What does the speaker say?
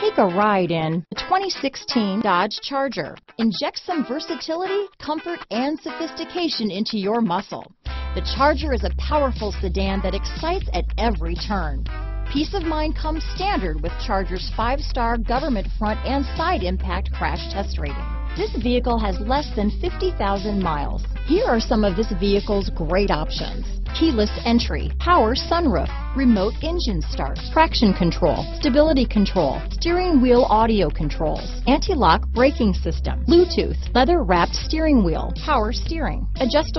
Take a ride in the 2016 Dodge Charger. Inject some versatility, comfort, and sophistication into your muscle. The Charger is a powerful sedan that excites at every turn. Peace of mind comes standard with Charger's five-star government front and side impact crash test rating. This vehicle has less than 50,000 miles. Here are some of this vehicle's great options. Keyless entry, power sunroof, remote engine start, traction control, stability control, steering wheel audio controls, anti-lock braking system, Bluetooth, leather wrapped steering wheel, power steering, adjustable